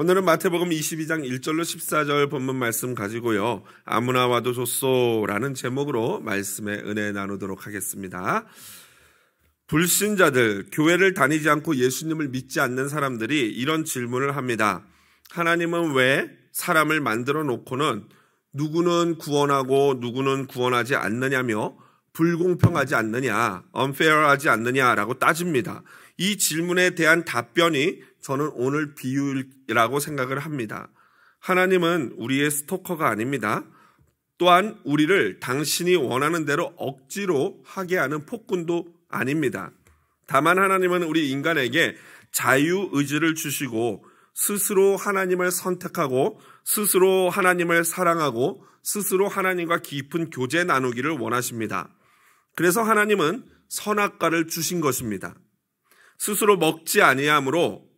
오늘은 마태복음 22장 1절로 14절 본문 말씀 가지고요. 아무나 와도 좋소라는 제목으로 말씀의 은혜 나누도록 하겠습니다. 불신자들, 교회를 다니지 않고 예수님을 믿지 않는 사람들이 이런 질문을 합니다. 하나님은 왜 사람을 만들어 놓고는 누구는 구원하고 누구는 구원하지 않느냐며 불공평하지 않느냐, unfair하지 않느냐라고 따집니다. 이 질문에 대한 답변이 저는 오늘 비유라고 생각을 합니다. 하나님은 우리의 스토커가 아닙니다. 또한 우리를 당신이 원하는 대로 억지로 하게 하는 폭군도 아닙니다. 다만 하나님은 우리 인간에게 자유 의지를 주시고 스스로 하나님을 선택하고 스스로 하나님을 사랑하고 스스로 하나님과 깊은 교제 나누기를 원하십니다. 그래서 하나님은 선악과를 주신 것입니다. 스스로 먹지 아니하므로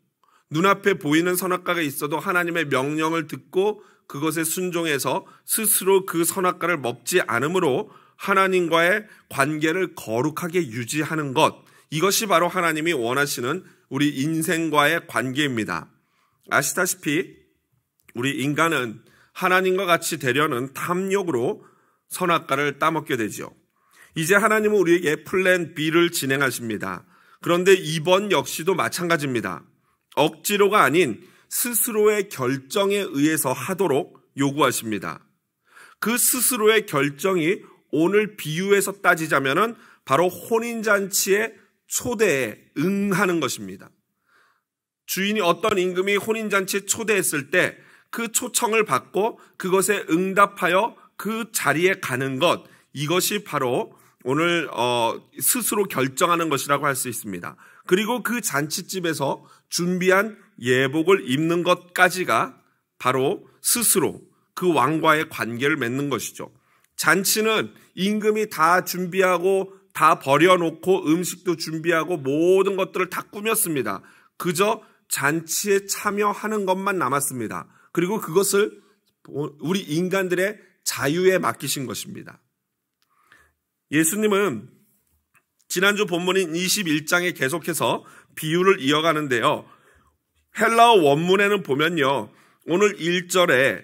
눈앞에 보이는 선악과가 있어도 하나님의 명령을 듣고 그것에 순종해서 스스로 그 선악과를 먹지 않으므로 하나님과의 관계를 거룩하게 유지하는 것. 이것이 바로 하나님이 원하시는 우리 인생과의 관계입니다. 아시다시피 우리 인간은 하나님과 같이 되려는 탐욕으로 선악과를 따먹게 되죠. 이제 하나님은 우리에게 플랜 B를 진행하십니다. 그런데 이번 역시도 마찬가지입니다. 억지로가 아닌 스스로의 결정에 의해서 하도록 요구하십니다. 그 스스로의 결정이 오늘 비유에서 따지자면은 바로 혼인잔치의 초대에 응하는 것입니다. 주인이 어떤 임금이 혼인잔치에 초대했을 때 그 초청을 받고 그것에 응답하여 그 자리에 가는 것, 이것이 바로 오늘 어, 스스로 결정하는 것이라고 할 수 있습니다. 그리고 그 잔치집에서 준비한 예복을 입는 것까지가 바로 스스로 그 왕과의 관계를 맺는 것이죠. 잔치는 임금이 다 준비하고 다 버려놓고 음식도 준비하고 모든 것들을 다 꾸몄습니다. 그저 잔치에 참여하는 것만 남았습니다. 그리고 그것을 우리 인간들의 자유에 맡기신 것입니다. 예수님은 지난주 본문인 21장에 계속해서 비유를 이어가는데요. 헬라어 원문에는 보면요. 오늘 1절에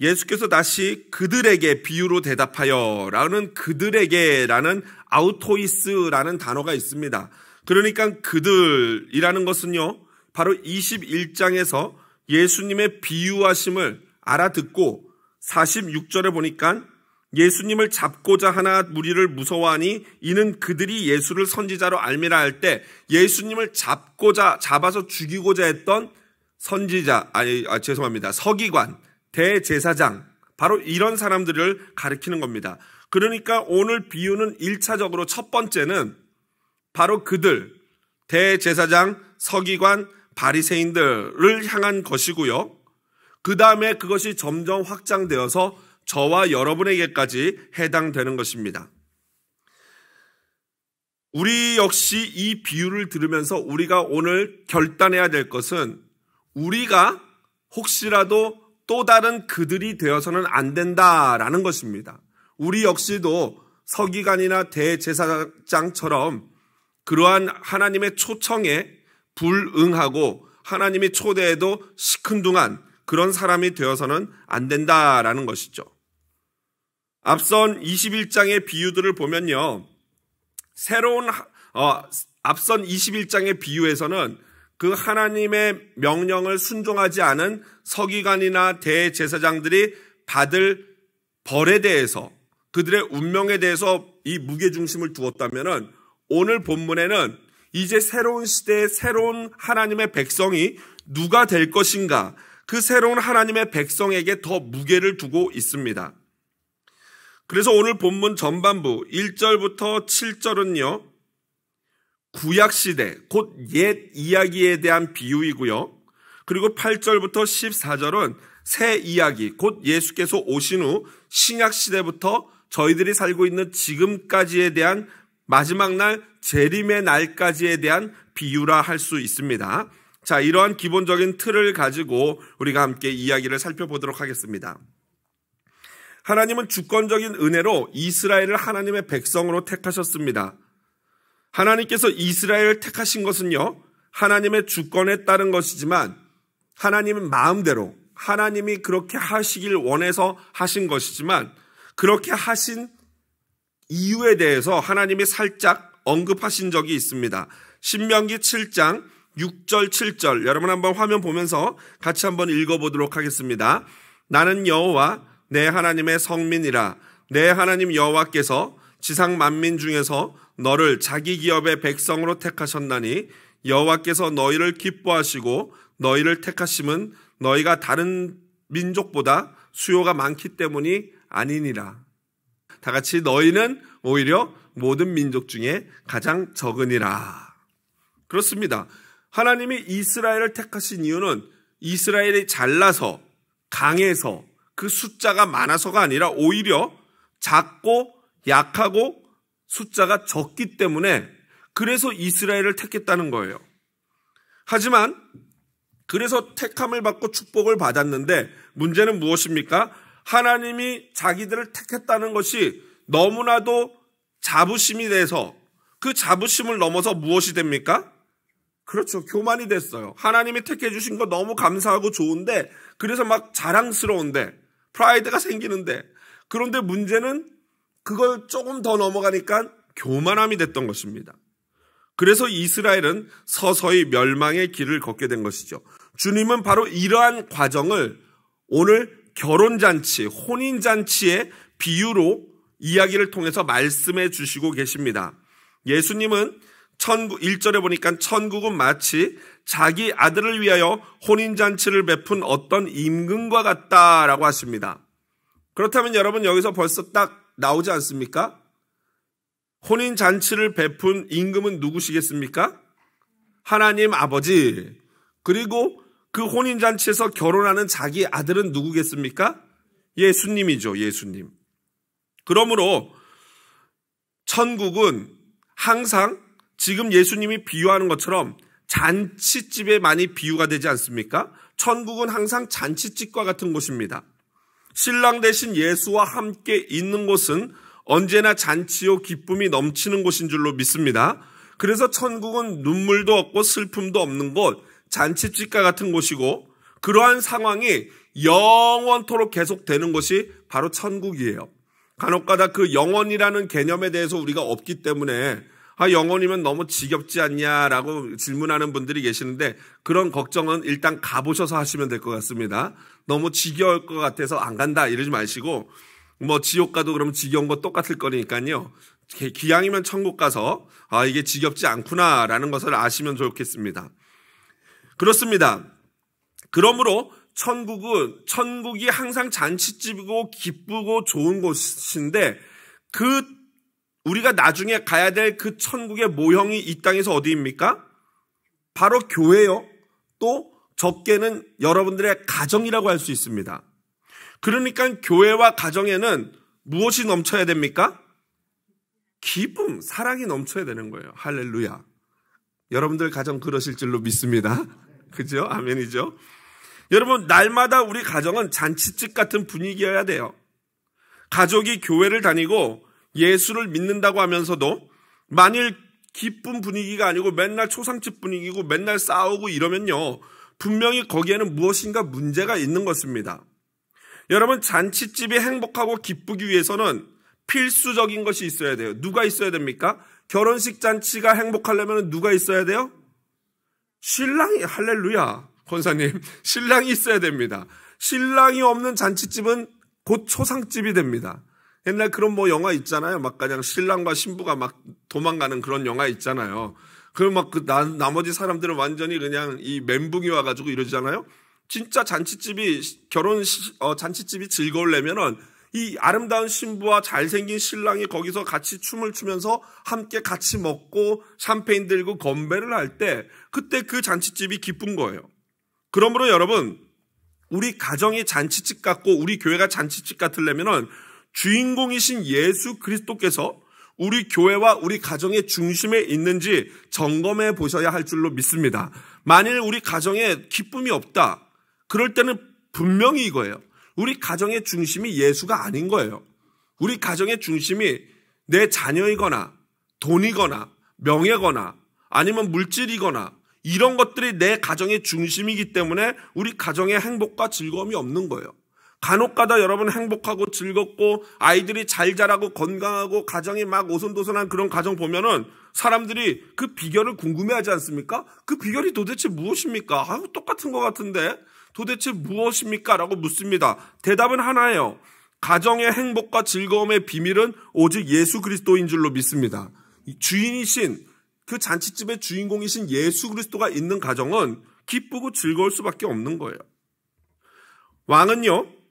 예수께서 다시 그들에게 비유로 대답하여 라는 그들에게 라는 아우토이스라는 단어가 있습니다. 그러니까 그들이라는 것은요. 바로 21장에서 예수님의 비유하심을 알아듣고 46절에 보니까 예수님을 잡고자 하나 무리를 무서워하니 이는 그들이 예수를 선지자로 알미라 할 때 예수님을 잡고자 잡아서 죽이고자 했던 선지자 아니 아, 죄송합니다 서기관 대제사장 바로 이런 사람들을 가리키는 겁니다. 그러니까 오늘 비유는 1차적으로 첫 번째는 바로 그들 대제사장 서기관 바리새인들을 향한 것이고요. 그 다음에 그것이 점점 확장되어서 저와 여러분에게까지 해당되는 것입니다. 우리 역시 이 비유를 들으면서 우리가 오늘 결단해야 될 것은 우리가 혹시라도 또 다른 그들이 되어서는 안 된다라는 것입니다. 우리 역시도 서기관이나 대제사장처럼 그러한 하나님의 초청에 불응하고 하나님의 초대에도 시큰둥한 그런 사람이 되어서는 안 된다라는 것이죠. 앞선 21장의 비유들을 보면요. 새로운, 어, 앞선 21장의 비유에서는 그 하나님의 명령을 순종하지 않은 서기관이나 대제사장들이 받을 벌에 대해서 그들의 운명에 대해서 이 무게중심을 두었다면 오늘 본문에는 이제 새로운 시대의 새로운 하나님의 백성이 누가 될 것인가 그 새로운 하나님의 백성에게 더 무게를 두고 있습니다. 그래서 오늘 본문 전반부 1절부터 7절은요, 구약 시대, 곧 옛 이야기에 대한 비유이고요. 그리고 8절부터 14절은 새 이야기, 곧 예수께서 오신 후 신약 시대부터 저희들이 살고 있는 지금까지에 대한 마지막 날 재림의 날까지에 대한 비유라 할 수 있습니다. 자, 이러한 기본적인 틀을 가지고 우리가 함께 이야기를 살펴보도록 하겠습니다. 하나님은 주권적인 은혜로 이스라엘을 하나님의 백성으로 택하셨습니다. 하나님께서 이스라엘을 택하신 것은요, 하나님의 주권에 따른 것이지만 하나님은 마음대로 하나님이 그렇게 하시길 원해서 하신 것이지만 그렇게 하신 이유에 대해서 하나님이 살짝 언급하신 적이 있습니다. 신명기 7장 6절 7절 여러분 한번 화면 보면서 같이 한번 읽어보도록 하겠습니다. 나는 여호와 내 하나님의 성민이라 내 하나님 여호와께서 지상 만민 중에서 너를 자기 기업의 백성으로 택하셨나니 여호와께서 너희를 기뻐하시고 너희를 택하심은 너희가 다른 민족보다 수요가 많기 때문이 아니니라. 다 같이 너희는 오히려 모든 민족 중에 가장 적으니라. 그렇습니다. 하나님이 이스라엘을 택하신 이유는 이스라엘이 잘나서 강해서 그 숫자가 많아서가 아니라 오히려 작고 약하고 숫자가 적기 때문에 그래서 이스라엘을 택했다는 거예요. 하지만 그래서 택함을 받고 축복을 받았는데 문제는 무엇입니까? 하나님이 자기들을 택했다는 것이 너무나도 자부심이 돼서 그 자부심을 넘어서 무엇이 됩니까? 그렇죠. 교만이 됐어요. 하나님이 택해 주신 거 너무 감사하고 좋은데 그래서 막 자랑스러운데 프라이드가 생기는데 그런데 문제는 그걸 조금 더 넘어가니까 교만함이 됐던 것입니다. 그래서 이스라엘은 서서히 멸망의 길을 걷게 된 것이죠. 주님은 바로 이러한 과정을 오늘 결혼잔치, 혼인잔치의 비유로 이야기를 통해서 말씀해 주시고 계십니다. 예수님은 천국, 1절에 보니까 천국은 마치 자기 아들을 위하여 혼인잔치를 베푼 어떤 임금과 같다라고 하십니다. 그렇다면 여러분 여기서 벌써 딱 나오지 않습니까? 혼인잔치를 베푼 임금은 누구시겠습니까? 하나님 아버지. 그리고 그 혼인잔치에서 결혼하는 자기 아들은 누구겠습니까? 예수님이죠, 예수님. 그러므로 천국은 항상 지금 예수님이 비유하는 것처럼 잔치집에 많이 비유가 되지 않습니까? 천국은 항상 잔치집과 같은 곳입니다. 신랑 대신 예수와 함께 있는 곳은 언제나 잔치요 기쁨이 넘치는 곳인 줄로 믿습니다. 그래서 천국은 눈물도 없고 슬픔도 없는 곳, 잔치집과 같은 곳이고 그러한 상황이 영원토록 계속되는 것이 바로 천국이에요. 간혹가다 그 영원이라는 개념에 대해서 우리가 없기 때문에 아, 영원이면 너무 지겹지 않냐라고 질문하는 분들이 계시는데 그런 걱정은 일단 가보셔서 하시면 될 것 같습니다. 너무 지겨울 것 같아서 안 간다 이러지 마시고 뭐 지옥 가도 그러면 지겨운 거 똑같을 거니까요. 기왕이면 천국 가서 아, 이게 지겹지 않구나라는 것을 아시면 좋겠습니다. 그렇습니다. 그러므로 천국은 천국이 항상 잔치집이고 기쁘고 좋은 곳인데 그 우리가 나중에 가야 될 그 천국의 모형이 이 땅에서 어디입니까? 바로 교회요. 또 적게는 여러분들의 가정이라고 할 수 있습니다. 그러니까 교회와 가정에는 무엇이 넘쳐야 됩니까? 기쁨, 사랑이 넘쳐야 되는 거예요. 할렐루야. 여러분들 가정 그러실 줄로 믿습니다. 그죠? 아멘이죠? 여러분, 날마다 우리 가정은 잔치집 같은 분위기여야 돼요. 가족이 교회를 다니고 예수를 믿는다고 하면서도 만일 기쁜 분위기가 아니고 맨날 초상집 분위기고 맨날 싸우고 이러면요. 분명히 거기에는 무엇인가 문제가 있는 것입니다. 여러분, 잔치집이 행복하고 기쁘기 위해서는 필수적인 것이 있어야 돼요. 누가 있어야 됩니까? 결혼식 잔치가 행복하려면 누가 있어야 돼요? 신랑이, 할렐루야. 권사님, 신랑이 있어야 됩니다. 신랑이 없는 잔치집은 곧 초상집이 됩니다. 옛날 그런 뭐 영화 있잖아요. 막 그냥 신랑과 신부가 막 도망가는 그런 영화 있잖아요. 그럼 막 그 나머지 사람들은 완전히 그냥 이 멘붕이 와가지고 이러잖아요. 진짜 잔치집이 결혼 어, 잔치집이 즐거울려면은 이 아름다운 신부와 잘생긴 신랑이 거기서 같이 춤을 추면서 함께 같이 먹고 샴페인 들고 건배를 할 때 그때 그 잔치집이 기쁜 거예요. 그러므로 여러분 우리 가정이 잔치집 같고 우리 교회가 잔치집 같으려면은 주인공이신 예수 그리스도께서 우리 교회와 우리 가정의 중심에 있는지 점검해 보셔야 할 줄로 믿습니다. 만일 우리 가정에 기쁨이 없다. 그럴 때는 분명히 이거예요. 우리 가정의 중심이 예수가 아닌 거예요. 우리 가정의 중심이 내 자녀이거나 돈이거나 명예거나 아니면 물질이거나 이런 것들이 내 가정의 중심이기 때문에 우리 가정의 행복과 즐거움이 없는 거예요. 간혹가다 여러분 행복하고 즐겁고 아이들이 잘 자라고 건강하고 가정이 막 오손도손한 그런 가정 보면은 사람들이 그 비결을 궁금해하지 않습니까? 그 비결이 도대체 무엇입니까? 아, 똑같은 것 같은데 도대체 무엇입니까? 라고 묻습니다. 대답은 하나예요. 가정의 행복과 즐거움의 비밀은 오직 예수 그리스도인 줄로 믿습니다. 주인이신 그 잔치집의 주인공이신 예수 그리스도가 있는 가정은 기쁘고 즐거울 수밖에 없는 거예요. 왕은요,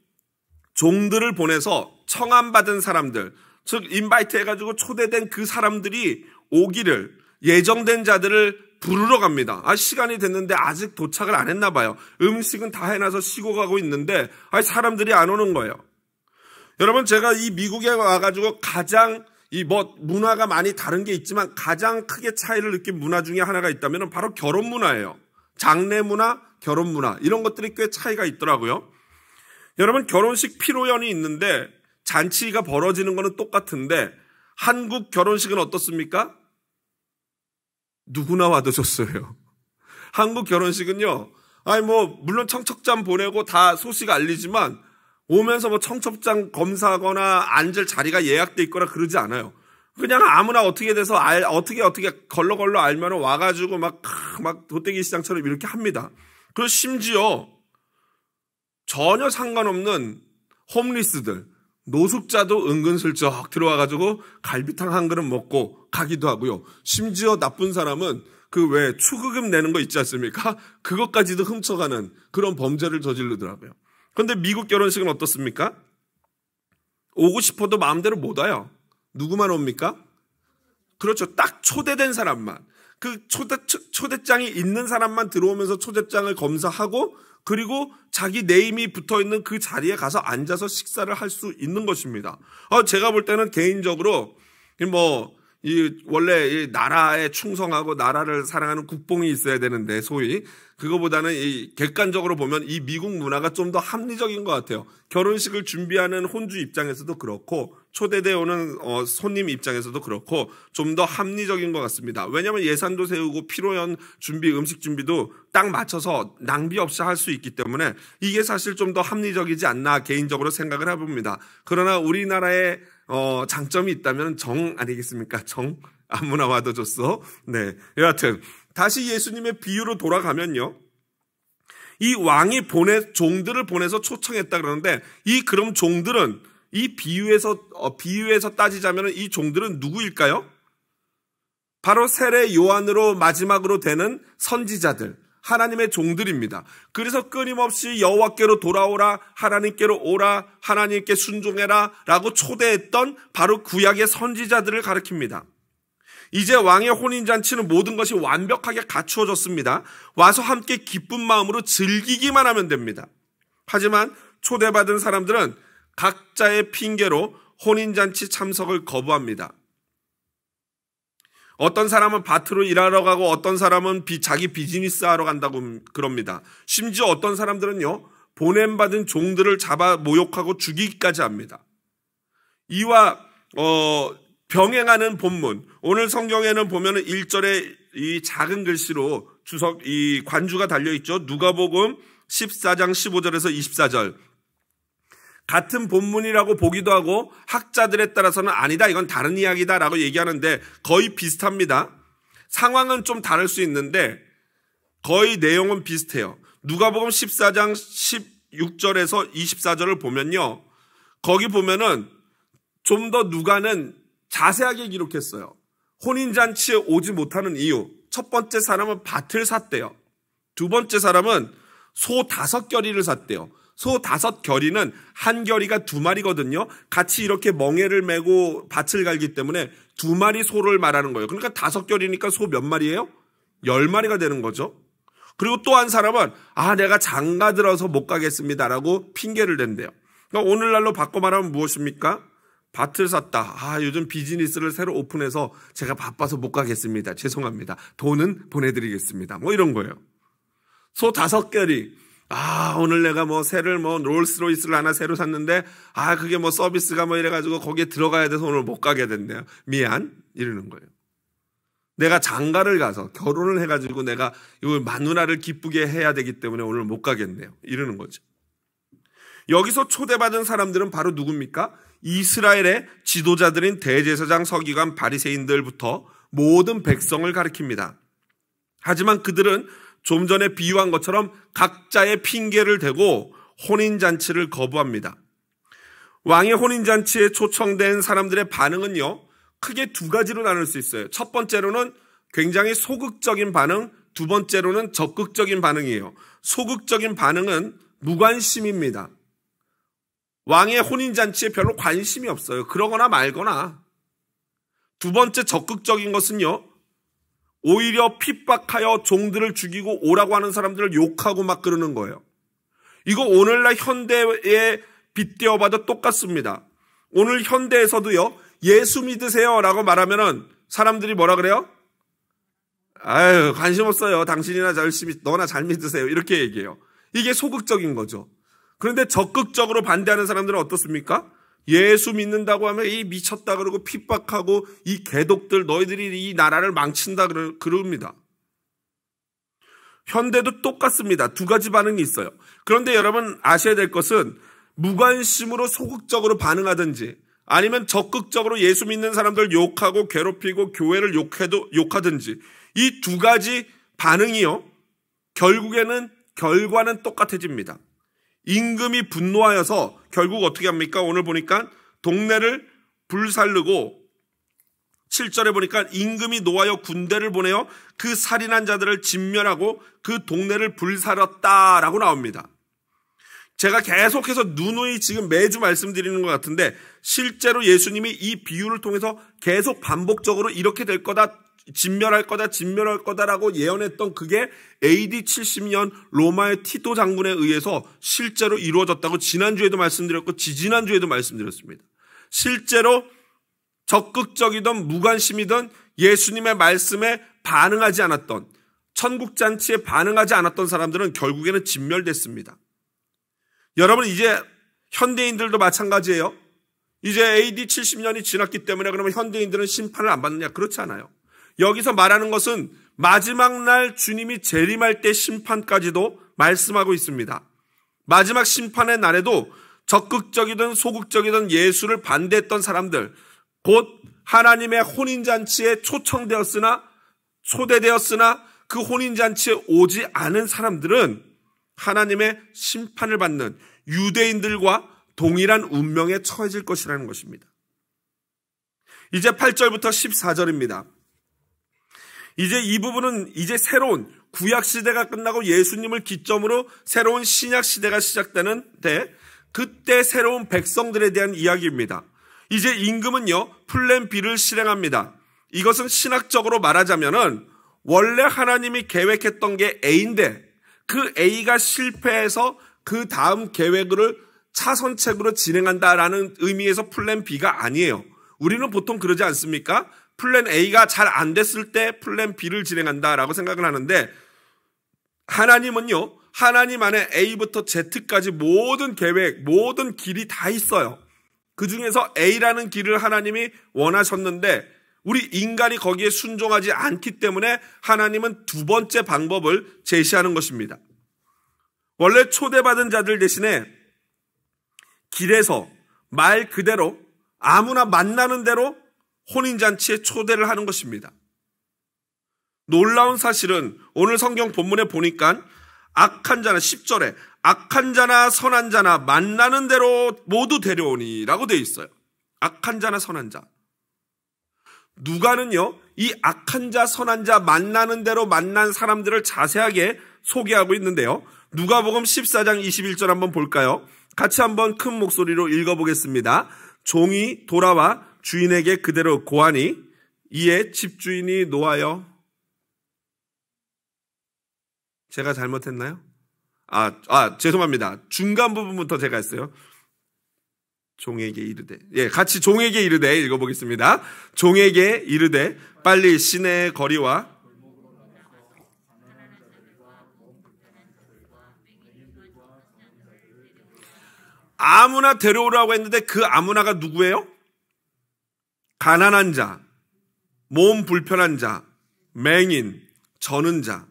종들을 보내서 청함받은 사람들, 즉, 인바이트 해가지고 초대된 그 사람들이 오기를 예정된 자들을 부르러 갑니다. 아, 시간이 됐는데 아직 도착을 안 했나 봐요. 음식은 다 해놔서 쉬고 가고 있는데, 아, 사람들이 안 오는 거예요. 여러분, 제가 이 미국에 와가지고 가장 이 뭐 문화가 많이 다른 게 있지만 가장 크게 차이를 느낀 문화 중에 하나가 있다면 바로 결혼 문화예요. 장례 문화, 결혼 문화 이런 것들이 꽤 차이가 있더라고요. 여러분 결혼식 피로연이 있는데 잔치가 벌어지는 거는 똑같은데 한국 결혼식은 어떻습니까? 누구나 와도 좋어요. 한국 결혼식은요. 아니 뭐 물론 청첩장 보내고 다 소식 알리지만 오면서 뭐 청첩장 검사하거나 앉을 자리가 예약돼 있거나 그러지 않아요. 그냥 아무나 어떻게 돼서 알, 어떻게 어떻게 걸러걸러 알면 와가지고 막, 막 도떼기 시장처럼 이렇게 합니다. 그리고 심지어 전혀 상관없는 홈리스들, 노숙자도 은근슬쩍 들어와가지고 갈비탕 한 그릇 먹고 가기도 하고요. 심지어 나쁜 사람은 그왜 추급금 내는 거 있지 않습니까? 그것까지도 훔쳐가는 그런 범죄를 저지르더라고요. 그런데 미국 결혼식은 어떻습니까? 오고 싶어도 마음대로 못 와요. 누구만 옵니까? 그렇죠. 딱 초대된 사람만. 그 초대, 초대장이 있는 사람만 들어오면서 초대장을 검사하고 그리고 자기 네임이 붙어 있는 그 자리에 가서 앉아서 식사를 할 수 있는 것입니다. 어, 제가 볼 때는 개인적으로 뭐 이 원래 이 나라에 충성하고 나라를 사랑하는 국뽕이 있어야 되는데 소위 그거보다는 이 객관적으로 보면 이 미국 문화가 좀 더 합리적인 것 같아요. 결혼식을 준비하는 혼주 입장에서도 그렇고 초대되어 오는 어, 손님 입장에서도 그렇고 좀 더 합리적인 것 같습니다. 왜냐하면 예산도 세우고 피로연 준비, 음식 준비도 딱 맞춰서 낭비 없이 할 수 있기 때문에 이게 사실 좀 더 합리적이지 않나 개인적으로 생각을 해봅니다. 그러나 우리나라의 어, 장점이 있다면 정 아니겠습니까? 정 아무나 와도 줬어. 네. 여하튼 다시 예수님의 비유로 돌아가면요. 이 왕이 보내 종들을 보내서 초청했다 그러는데 이 그럼 종들은 이 비유에서 어, 비유에서 따지자면 이 종들은 누구일까요? 바로 세례 요한으로 마지막으로 되는 선지자들. 하나님의 종들입니다. 그래서 끊임없이 여호와께로 돌아오라, 하나님께로 오라, 하나님께 순종해라라고 초대했던 바로 구약의 선지자들을 가리킵니다. 이제 왕의 혼인 잔치는 모든 것이 완벽하게 갖추어졌습니다. 와서 함께 기쁜 마음으로 즐기기만 하면 됩니다. 하지만 초대받은 사람들은 각자의 핑계로 혼인 잔치 참석을 거부합니다. 어떤 사람은 밭으로 일하러 가고 어떤 사람은 비, 자기 비즈니스 하러 간다고 그럽니다. 심지어 어떤 사람들은요, 보냄받은 종들을 잡아 모욕하고 죽이기까지 합니다. 이와, 어, 병행하는 본문. 오늘 성경에는 보면은 1절에 이 작은 글씨로 주석, 이 관주가 달려있죠. 누가복음 14장 15절에서 24절. 같은 본문이라고 보기도 하고 학자들에 따라서는 아니다. 이건 다른 이야기다라고 얘기하는데 거의 비슷합니다. 상황은 좀 다를 수 있는데 거의 내용은 비슷해요. 누가복음 14장 16절에서 24절을 보면요. 거기 보면은 좀 더 누가는 자세하게 기록했어요. 혼인잔치에 오지 못하는 이유. 첫 번째 사람은 밭을 샀대요. 두 번째 사람은 소 다섯 결의를 샀대요. 소 다섯 결이는 한 결이가 두 마리거든요. 같이 이렇게 멍에를 메고 밭을 갈기 때문에 두 마리 소를 말하는 거예요. 그러니까 다섯 결이니까 소 몇 마리예요? 열 마리가 되는 거죠. 그리고 또 한 사람은 아 내가 장가 들어서 못 가겠습니다라고 핑계를 댄대요. 그러니까 오늘날로 바꿔 말하면 무엇입니까? 밭을 샀다. 아, 요즘 비즈니스를 새로 오픈해서 제가 바빠서 못 가겠습니다. 죄송합니다. 돈은 보내드리겠습니다. 뭐 이런 거예요. 소 다섯 결이 아, 오늘 내가 뭐 새를 뭐 롤스로이스를 하나 새로 샀는데 아, 그게 뭐 서비스가 뭐 이래 가지고 거기에 들어가야 돼서 오늘 못 가게 됐네요. 미안. 이러는 거예요. 내가 장가를 가서 결혼을 해 가지고 내가 이 마누라를 기쁘게 해야 되기 때문에 오늘 못 가겠네요. 이러는 거죠. 여기서 초대받은 사람들은 바로 누굽니까? 이스라엘의 지도자들인 대제사장 서기관 바리새인들부터 모든 백성을 가리킵니다. 하지만 그들은 좀 전에 비유한 것처럼 각자의 핑계를 대고 혼인잔치를 거부합니다. 왕의 혼인잔치에 초청된 사람들의 반응은요, 크게 두 가지로 나눌 수 있어요. 첫 번째로는 굉장히 소극적인 반응, 두 번째로는 적극적인 반응이에요. 소극적인 반응은 무관심입니다. 왕의 혼인잔치에 별로 관심이 없어요. 그러거나 말거나. 두 번째 적극적인 것은요, 오히려 핍박하여 종들을 죽이고 오라고 하는 사람들을 욕하고 막 그러는 거예요. 이거 오늘날 현대에 빗대어 봐도 똑같습니다. 오늘 현대에서도요, 예수 믿으세요 라고 말하면은 사람들이 뭐라 그래요? 아유, 관심 없어요. 당신이나 열심히, 너나 잘 믿으세요. 이렇게 얘기해요. 이게 소극적인 거죠. 그런데 적극적으로 반대하는 사람들은 어떻습니까? 예수 믿는다고 하면 이 미쳤다 그러고 핍박하고 이 개독들 너희들이 이 나라를 망친다 그럽니다. 현대도 똑같습니다. 두 가지 반응이 있어요. 그런데 여러분 아셔야 될 것은 무관심으로 소극적으로 반응하든지 아니면 적극적으로 예수 믿는 사람들 욕하고 괴롭히고 교회를 욕해도 욕하든지 이 두 가지 반응이요. 결국에는 결과는 똑같아집니다. 임금이 분노하여서 결국 어떻게 합니까? 오늘 보니까 동네를 불살르고 7절에 보니까 임금이 노하여 군대를 보내어 그 살인한 자들을 진멸하고 그 동네를 불살았다라고 나옵니다. 제가 계속해서 누누이 지금 매주 말씀드리는 것 같은데 실제로 예수님이 이 비유를 통해서 계속 반복적으로 이렇게 될 거다, 진멸할 거다, 진멸할 거다라고 예언했던 그게 AD 70년 로마의 티도 장군에 의해서 실제로 이루어졌다고 지난주에도 말씀드렸고 지지난주에도 말씀드렸습니다. 실제로 적극적이든 무관심이든 예수님의 말씀에 반응하지 않았던 천국 잔치에 반응하지 않았던 사람들은 결국에는 진멸됐습니다. 여러분 이제 현대인들도 마찬가지예요. 이제 AD 70년이 지났기 때문에 그러면 현대인들은 심판을 안 받느냐? 그렇지 않아요. 여기서 말하는 것은 마지막 날 주님이 재림할 때 심판까지도 말씀하고 있습니다. 마지막 심판의 날에도 적극적이든 소극적이든 예수를 반대했던 사람들, 곧 하나님의 혼인잔치에 초청되었으나, 초대되었으나 그 혼인잔치에 오지 않은 사람들은 하나님의 심판을 받는 유대인들과 동일한 운명에 처해질 것이라는 것입니다. 이제 8절부터 14절입니다. 이제 이 부분은 이제 새로운 구약 시대가 끝나고 예수님을 기점으로 새로운 신약 시대가 시작되는데 그때 새로운 백성들에 대한 이야기입니다. 이제 임금은요 플랜 B를 실행합니다. 이것은 신학적으로 말하자면은 원래 하나님이 계획했던 게 A인데 그 A가 실패해서 그 다음 계획을 차선책으로 진행한다라는 의미에서 플랜 B가 아니에요. 우리는 보통 그러지 않습니까? 플랜 A가 잘 안 됐을 때 플랜 B를 진행한다라고 생각을 하는데 하나님은요, 하나님 안에 A부터 Z까지 모든 계획, 모든 길이 다 있어요. 그 중에서 A라는 길을 하나님이 원하셨는데 우리 인간이 거기에 순종하지 않기 때문에 하나님은 두 번째 방법을 제시하는 것입니다. 원래 초대받은 자들 대신에 길에서 말 그대로 아무나 만나는 대로 혼인잔치에 초대를 하는 것입니다. 놀라운 사실은 오늘 성경 본문에 보니까 악한 자나 10절에 악한 자나 선한 자나 만나는 대로 모두 데려오니 라고 되어 있어요. 악한 자나 선한 자. 누가는요, 이 악한 자, 선한 자 만나는 대로 만난 사람들을 자세하게 소개하고 있는데요. 누가복음 14장 21절 한번 볼까요? 같이 한번 큰 목소리로 읽어보겠습니다. 종이 돌아와 주인에게 그대로 고하니 이에 집주인이 놓아요. 제가 잘못했나요? 아, 아, 죄송합니다. 중간 부분부터 제가 했어요. 종에게 이르되. 예, 같이 종에게 이르되 읽어보겠습니다. 종에게 이르되 빨리 시내 거리와 아무나 데려오라고 했는데 그 아무나가 누구예요? 가난한 자, 몸 불편한 자, 맹인, 저는 자.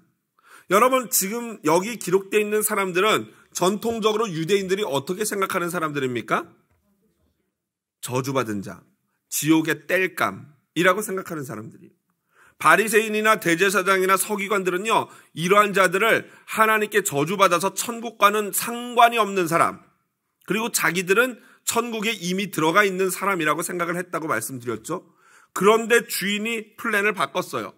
여러분, 지금 여기 기록되어 있는 사람들은 전통적으로 유대인들이 어떻게 생각하는 사람들입니까? 저주받은 자, 지옥의 뗄감이라고 생각하는 사람들이에요. 바리새인이나 대제사장이나 서기관들은요 이러한 자들을 하나님께 저주받아서 천국과는 상관이 없는 사람 그리고 자기들은 천국에 이미 들어가 있는 사람이라고 생각을 했다고 말씀드렸죠. 그런데 주인이 플랜을 바꿨어요.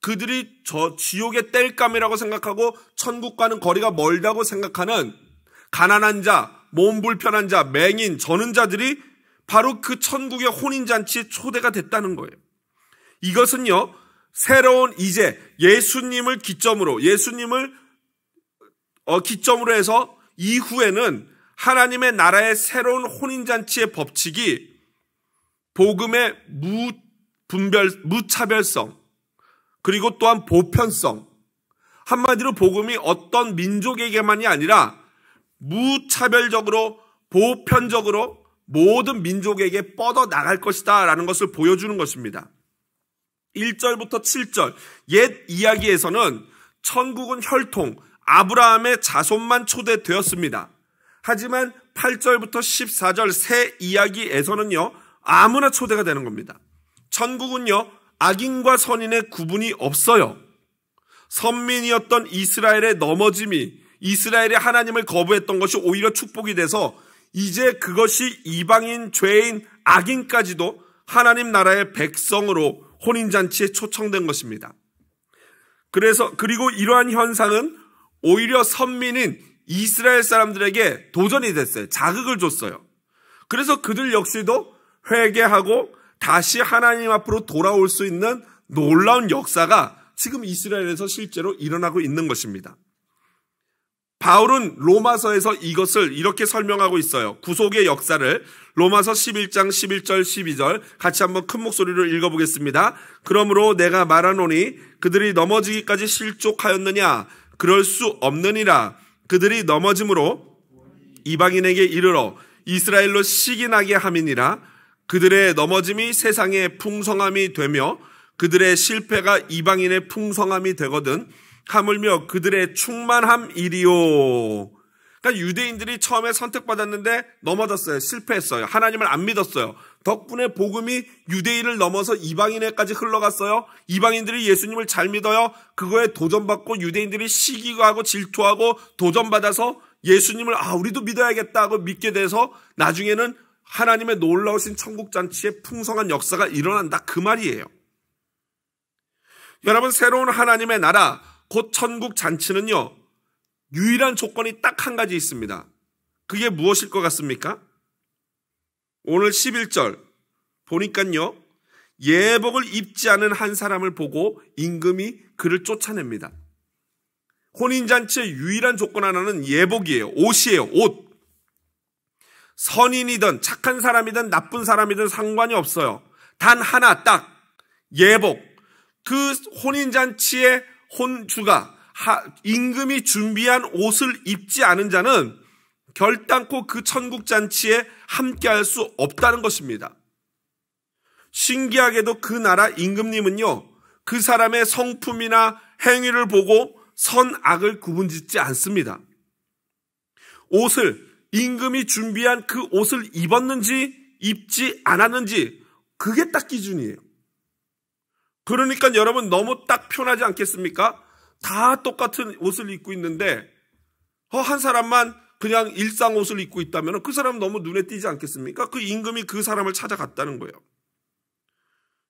그들이 저 지옥의 뗄감이라고 생각하고 천국과는 거리가 멀다고 생각하는 가난한 자, 몸 불편한 자, 맹인, 저는 자들이 바로 그 천국의 혼인잔치에 초대가 됐다는 거예요. 이것은요, 새로운 이제 예수님을 기점으로 예수님을 어, 기점으로 해서 이후에는 하나님의 나라의 새로운 혼인잔치의 법칙이 복음의 무분별, 무차별성, 그리고 또한 보편성, 한마디로 복음이 어떤 민족에게만이 아니라 무차별적으로, 보편적으로 모든 민족에게 뻗어 나갈 것이다 라는 것을 보여주는 것입니다. 1절부터 7절 옛 이야기에서는 천국은 혈통 아브라함의 자손만 초대되었습니다. 하지만 8절부터 14절 새 이야기에서는요 아무나 초대가 되는 겁니다. 천국은요 악인과 선인의 구분이 없어요. 선민이었던 이스라엘의 넘어짐이 이스라엘의 하나님을 거부했던 것이 오히려 축복이 돼서 이제 그것이 이방인, 죄인, 악인까지도 하나님 나라의 백성으로 혼인잔치에 초청된 것입니다. 그래서, 그리고 이러한 현상은 오히려 선민인 이스라엘 사람들에게 도전이 됐어요. 자극을 줬어요. 그래서 그들 역시도 회개하고 다시 하나님 앞으로 돌아올 수 있는 놀라운 역사가 지금 이스라엘에서 실제로 일어나고 있는 것입니다. 바울은 로마서에서 이것을 이렇게 설명하고 있어요. 구속의 역사를 로마서 11장 11절 12절 같이 한번 큰 목소리로 읽어보겠습니다. 그러므로 내가 말하노니 그들이 넘어지기까지 실족하였느냐 그럴 수 없느니라 그들이 넘어짐으로 이방인에게 이르러 이스라엘로 시기 나게 함이니라 그들의 넘어짐이 세상의 풍성함이 되며 그들의 실패가 이방인의 풍성함이 되거든 하물며 그들의 충만함이리요. 그러니까 유대인들이 처음에 선택받았는데 넘어졌어요. 실패했어요. 하나님을 안 믿었어요. 덕분에 복음이 유대인을 넘어서 이방인에까지 흘러갔어요. 이방인들이 예수님을 잘 믿어요. 그거에 도전받고 유대인들이 시기하고 질투하고 도전받아서 예수님을 아 우리도 믿어야겠다 고 믿게 돼서 나중에는 하나님의 놀라우신 천국 잔치의 풍성한 역사가 일어난다 그 말이에요. 여러분 새로운 하나님의 나라 곧 천국 잔치는요, 유일한 조건이 딱 한 가지 있습니다. 그게 무엇일 것 같습니까? 오늘 11절 보니까요, 예복을 입지 않은 한 사람을 보고 임금이 그를 쫓아냅니다. 혼인잔치의 유일한 조건 하나는 예복이에요. 옷이에요. 옷. 선인이든 착한 사람이든 나쁜 사람이든 상관이 없어요. 단 하나 딱 예복. 그 혼인잔치의 혼주가 임금이 준비한 옷을 입지 않은 자는 결단코 그 천국 잔치에 함께할 수 없다는 것입니다. 신기하게도 그 나라 임금님은요, 그 사람의 성품이나 행위를 보고 선악을 구분짓지 않습니다. 옷을 임금이 준비한 그 옷을 입었는지 입지 않았는지 그게 딱 기준이에요. 그러니까 여러분 너무 딱 편하지 않겠습니까? 다 똑같은 옷을 입고 있는데 어, 한 사람만 그냥 일상 옷을 입고 있다면 그 사람 너무 눈에 띄지 않겠습니까? 그 임금이 그 사람을 찾아갔다는 거예요.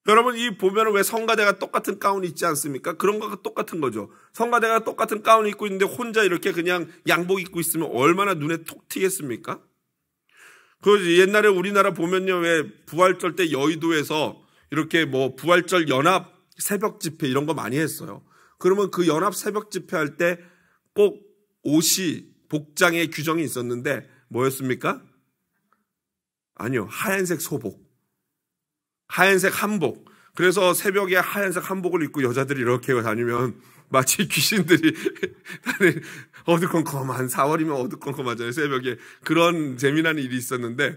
여러분 이 보면은 왜 성가대가 똑같은 가운 입지 않습니까? 그런 거가 똑같은 거죠. 성가대가 똑같은 가운 입고 있는데 혼자 이렇게 그냥 양복 입고 있으면 얼마나 눈에 톡 튀겠습니까? 그 옛날에 우리나라 보면요 왜 부활절 때 여의도에서 이렇게 뭐 부활절 연합 새벽 집회 이런 거 많이 했어요. 그러면 그 연합 새벽 집회 할 때 꼭 옷이 복장의 규정이 있었는데 뭐였습니까? 아니요. 하얀색 소복. 하얀색 한복. 그래서 새벽에 하얀색 한복을 입고 여자들이 이렇게 다니면 마치 귀신들이 어두컴컴한 4월이면 어두컴컴하잖아요. 새벽에 그런 재미난 일이 있었는데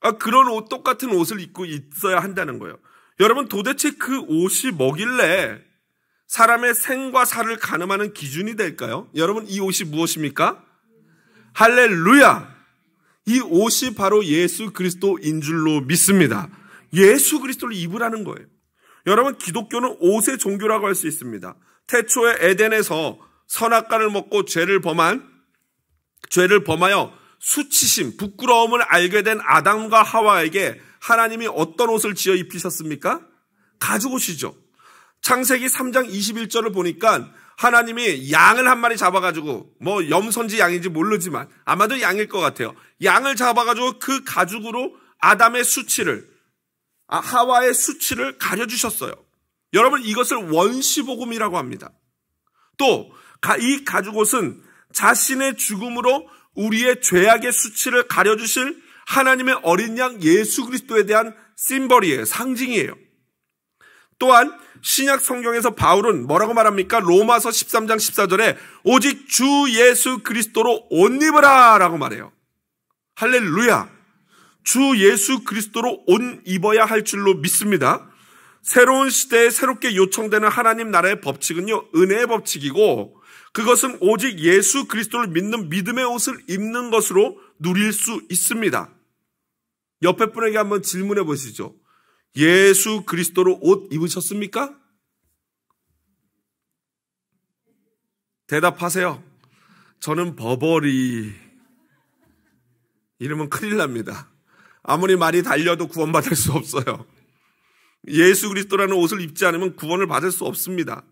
아, 그런 옷, 똑같은 옷을 입고 있어야 한다는 거예요. 여러분 도대체 그 옷이 뭐길래 사람의 생과 사를 가늠하는 기준이 될까요? 여러분 이 옷이 무엇입니까? 할렐루야! 이 옷이 바로 예수 그리스도인 줄로 믿습니다. 예수 그리스도를 입으라는 거예요. 여러분 기독교는 옷의 종교라고 할 수 있습니다. 태초에 에덴에서 선악과를 먹고 죄를 범한 죄를 범하여 수치심, 부끄러움을 알게 된 아담과 하와에게 하나님이 어떤 옷을 지어 입히셨습니까? 가죽옷이죠. 창세기 3장 21절을 보니까 하나님이 양을 한 마리 잡아가지고 뭐 염선지 양인지 모르지만 아마도 양일 것 같아요. 양을 잡아가지고 그 가죽으로 아담의 수치를 아, 하와의 수치를 가려주셨어요. 여러분 이것을 원시복음이라고 합니다. 또 이 가죽옷은 자신의 죽음으로 우리의 죄악의 수치를 가려주실 하나님의 어린 양 예수 그리스도에 대한 심벌이에요. 상징이에요. 또한 신약 성경에서 바울은 뭐라고 말합니까? 로마서 13장 14절에 오직 주 예수 그리스도로 옷 입으라 라고 말해요. 할렐루야. 주 예수 그리스도로 옷 입어야 할 줄로 믿습니다. 새로운 시대에 새롭게 요청되는 하나님 나라의 법칙은요, 은혜의 법칙이고, 그것은 오직 예수 그리스도를 믿는 믿음의 옷을 입는 것으로 누릴 수 있습니다. 옆에 분에게 한번 질문해 보시죠. 예수 그리스도로 옷 입으셨습니까? 대답하세요. 저는 버버리. 이러면 큰일 납니다. 아무리 말이 달려도 구원받을 수 없어요. 예수 그리스도라는 옷을 입지 않으면 구원을 받을 수 없습니다.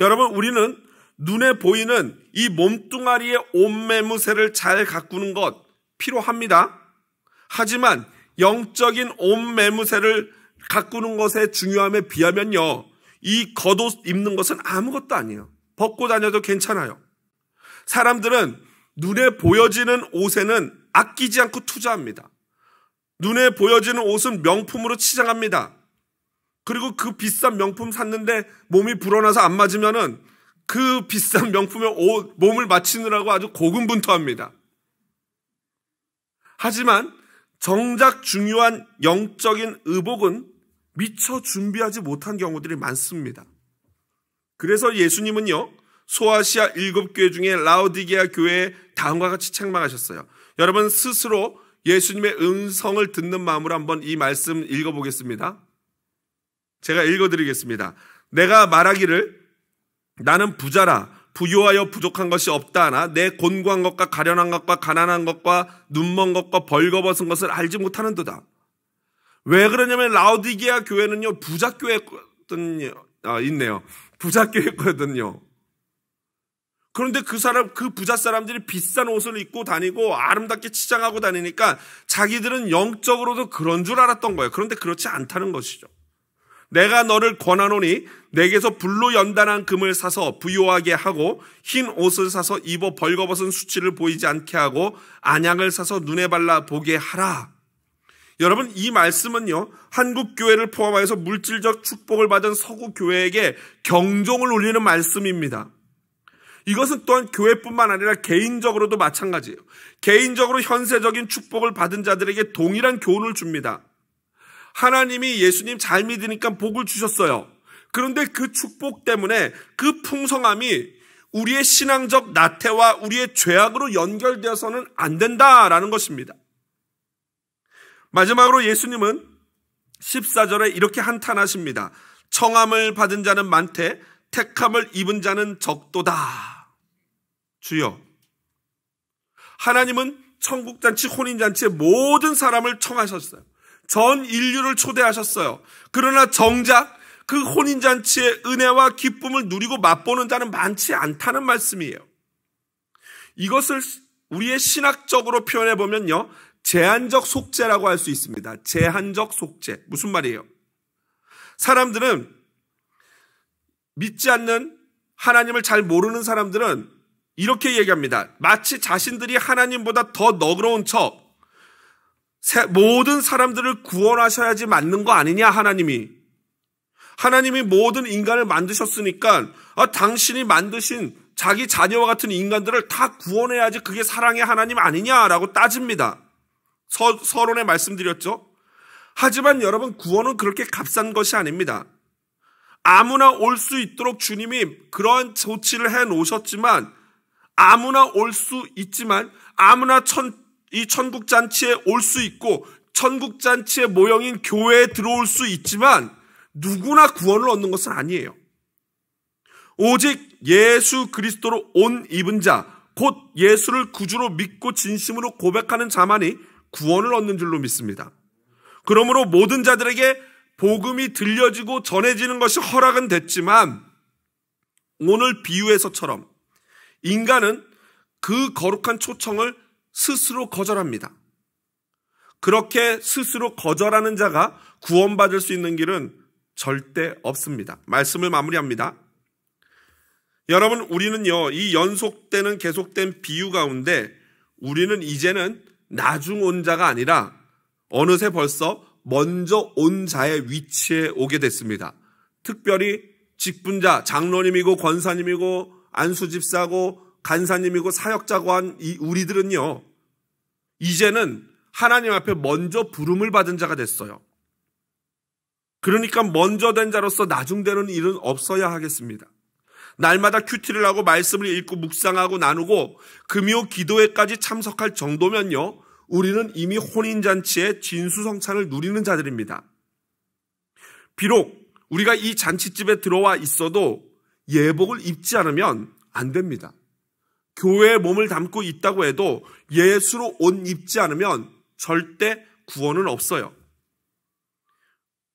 여러분, 우리는 눈에 보이는 이 몸뚱아리의 옷매무새를 잘 가꾸는 것 필요합니다. 하지만 영적인 옷매무새를 가꾸는 것의 중요함에 비하면요. 이 겉옷 입는 것은 아무것도 아니에요. 벗고 다녀도 괜찮아요. 사람들은 눈에 보여지는 옷에는 아끼지 않고 투자합니다. 눈에 보여지는 옷은 명품으로 치장합니다. 그리고 그 비싼 명품 샀는데 몸이 불어나서 안 맞으면은 그 비싼 명품에 옷, 몸을 맞추느라고 아주 고군분투합니다. 하지만 정작 중요한 영적인 의복은 미처 준비하지 못한 경우들이 많습니다. 그래서 예수님은요, 소아시아 일곱 교회 중에 라우디게아 교회에 다음과 같이 책망하셨어요. 여러분 스스로 예수님의 음성을 듣는 마음으로 한번 이 말씀 읽어보겠습니다. 제가 읽어드리겠습니다. 내가 말하기를 나는 부자라 부유하여 부족한 것이 없다 하나 내 곤고한 것과 가련한 것과 가난한 것과 눈먼 것과 벌거벗은 것을 알지 못하는도다. 왜 그러냐면 라우디게아 교회는요 부자 교회거든요. 아, 있네요. 부자 교회거든요. 그런데 그 사람, 그 부자 사람들이 비싼 옷을 입고 다니고 아름답게 치장하고 다니니까 자기들은 영적으로도 그런 줄 알았던 거예요. 그런데 그렇지 않다는 것이죠. 내가 너를 권하노니 내게서 불로 연단한 금을 사서 부요하게 하고 흰 옷을 사서 입어 벌거벗은 수치를 보이지 않게 하고 안약을 사서 눈에 발라 보게 하라. 여러분 이 말씀은요 한국 교회를 포함하여서 물질적 축복을 받은 서구 교회에게 경종을 울리는 말씀입니다. 이것은 또한 교회뿐만 아니라 개인적으로도 마찬가지예요. 개인적으로 현세적인 축복을 받은 자들에게 동일한 교훈을 줍니다. 하나님이 예수님 잘 믿으니까 복을 주셨어요. 그런데 그 축복 때문에 그 풍성함이 우리의 신앙적 나태와 우리의 죄악으로 연결되어서는 안 된다라는 것입니다. 마지막으로 예수님은 14절에 이렇게 한탄하십니다. 청함을 받은 자는 많되 택함을 입은 자는 적도다. 주여. 하나님은 천국잔치, 혼인잔치에 모든 사람을 청하셨어요. 전 인류를 초대하셨어요. 그러나 정작 그 혼인잔치의 은혜와 기쁨을 누리고 맛보는 자는 많지 않다는 말씀이에요. 이것을 우리의 신학적으로 표현해 보면요. 제한적 속죄라고 할 수 있습니다. 제한적 속죄. 무슨 말이에요? 사람들은 믿지 않는 하나님을 잘 모르는 사람들은 이렇게 얘기합니다. 마치 자신들이 하나님보다 더 너그러운 척, 모든 사람들을 구원하셔야지 맞는 거 아니냐, 하나님이. 하나님이 모든 인간을 만드셨으니까, 아, 당신이 만드신 자기 자녀와 같은 인간들을 다 구원해야지 그게 사랑의 하나님 아니냐라고 따집니다. 서, 서론에 말씀드렸죠? 하지만 여러분, 구원은 그렇게 값싼 것이 아닙니다. 아무나 올 수 있도록 주님이 그러한 조치를 해 놓으셨지만 아무나 올 수 있지만 아무나 천, 이 천국 잔치에 올 수 있고 천국 잔치의 모형인 교회에 들어올 수 있지만 누구나 구원을 얻는 것은 아니에요. 오직 예수 그리스도로 온 입은 자, 곧 예수를 구주로 믿고 진심으로 고백하는 자만이 구원을 얻는 줄로 믿습니다. 그러므로 모든 자들에게 복음이 들려지고 전해지는 것이 허락은 됐지만 오늘 비유에서처럼 인간은 그 거룩한 초청을 스스로 거절합니다. 그렇게 스스로 거절하는 자가 구원받을 수 있는 길은 절대 없습니다. 말씀을 마무리합니다. 여러분, 우리는요, 이 연속되는 계속된 비유 가운데 우리는 이제는 나중 온 자가 아니라 어느새 벌써 먼저 온 자의 위치에 오게 됐습니다. 특별히 직분자, 장로님이고 권사님이고 안수집사고 간사님이고 사역자고 한 이 우리들은요, 이제는 하나님 앞에 먼저 부름을 받은 자가 됐어요. 그러니까 먼저 된 자로서 나중되는 일은 없어야 하겠습니다. 날마다 큐티를 하고 말씀을 읽고 묵상하고 나누고 금요 기도회까지 참석할 정도면요. 우리는 이미 혼인잔치의 진수성찬을 누리는 자들입니다. 비록 우리가 이 잔치집에 들어와 있어도 예복을 입지 않으면 안 됩니다. 교회에 몸을 담고 있다고 해도 예수로 옷 입지 않으면 절대 구원은 없어요.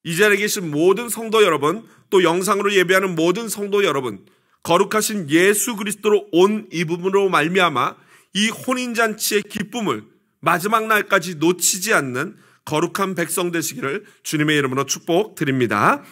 이 자리에 계신 모든 성도 여러분, 또 영상으로 예배하는 모든 성도 여러분, 거룩하신 예수 그리스도로 온 입음으로 말미암아 이 혼인잔치의 기쁨을 마지막 날까지 놓치지 않는 거룩한 백성 되시기를 주님의 이름으로 축복드립니다.